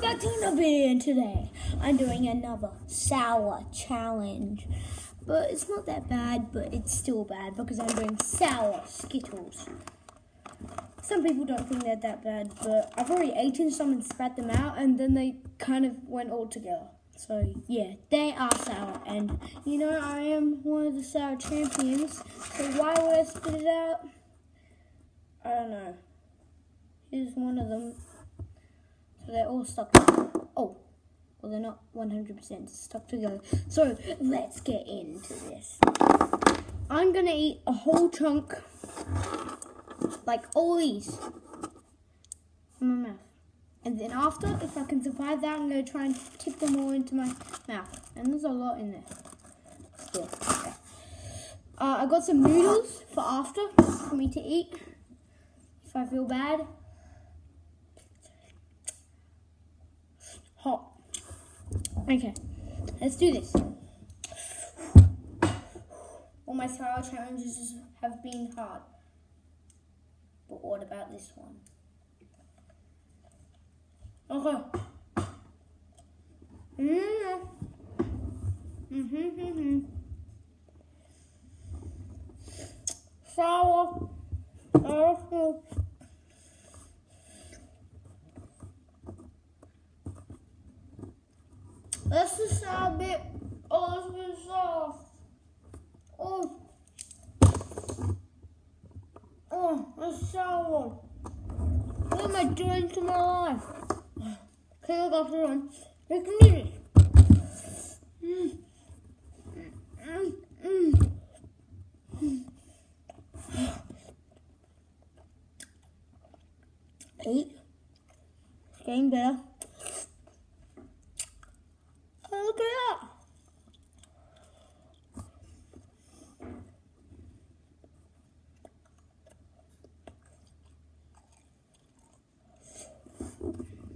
back to another video today I'm doing another sour challenge. But it's not that bad, but it's still bad because I'm doing sour Skittles. Some people don't think they're that bad, but I've already eaten some and spat them out and then they kind of went all together. So yeah, they are sour and you know I am one of the sour champions, so why would I spit it out? I don't know. Here's one of them. So they're all stuck. Oh, well, they're not 100% stuck together. So let's get into this. I'm gonna eat a whole chunk, like all these, in my mouth. And then after, if I can survive that, I'm gonna try and tip them all into my mouth. And there's a lot in there. Still, okay. Uh, I got some noodles for after, for me to eat, if I feel bad. Okay, let's do this. All my sour challenges have been hard. But what about this one? Okay. Mm-hmm. Mm-hmm. mm-hmm. Sour. Sour. The sour bit. Oh. Oh. Oh, that's sour. What am I doing to my life? Okay, look after one. Can eat it. Mm. Mm, mm. Eight. It's getting better.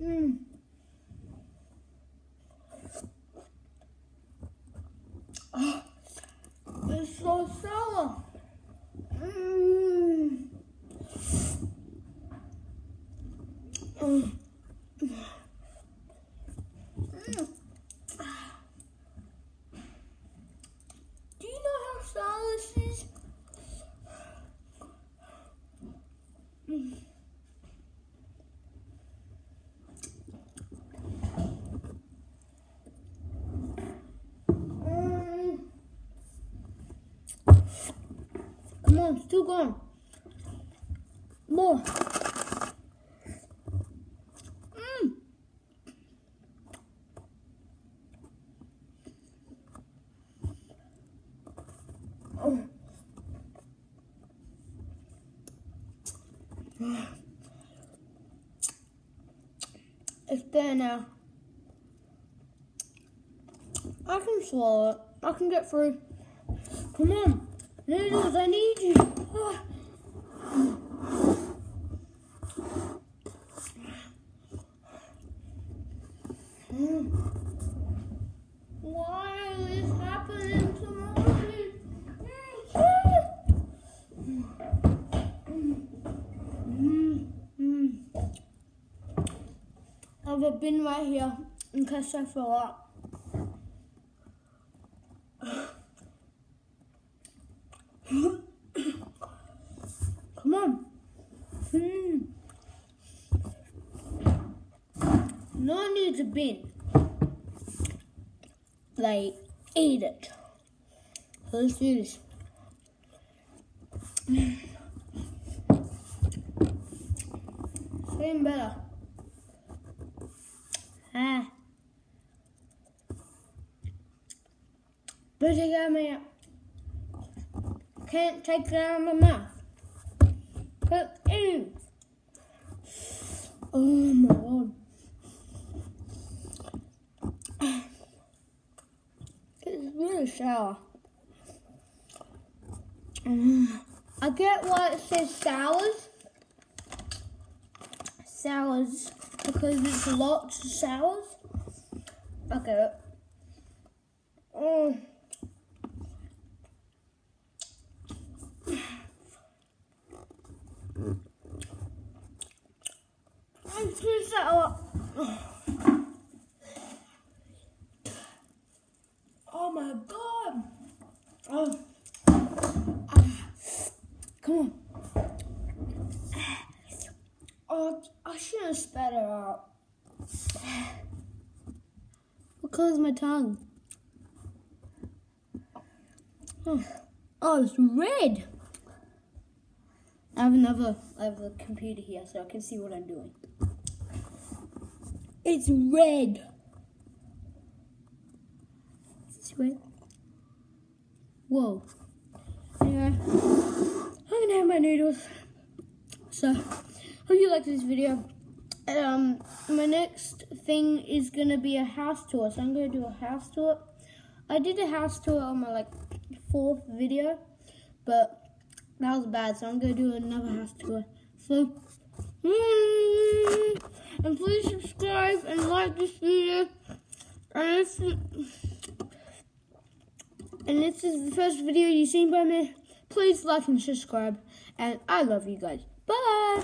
Mm. Oh, it's so sour. Mm. Mm. Do you know how sour this is? Mm. Come on, still going. More. Mm. Oh. It's there now. I can swallow it. I can get through. Come on. Noodles, I need you. Ah. Why is happening to me? I've been right here in case I throw up. Come on. Hmm. No need to bin. Like, eat it. let's do this. Same better. Ah. But you got me can't take it out of my mouth. Cut in. Oh my god. It's really sour. I get why it says sours. Sours because it's lots of sours. Okay. Mm. that a. Oh. oh my god. Oh. Ah. Come on. Oh, I should have spat it out. What color is my tongue? Oh, oh it's red. I have another I have a computer here so I can see what I'm doing. It's red. Is this red? Whoa. Anyway, I'm gonna have my noodles. So, hope you liked this video. Um, my next thing is gonna be a house tour. So I'm gonna do a house tour. I did a house tour on my like fourth video, but that was bad. So I'm gonna do another house tour. So, mm, and please subscribe and like this video. And this, and this is the first video you've seen by me. Please like and subscribe. And I love you guys. Bye.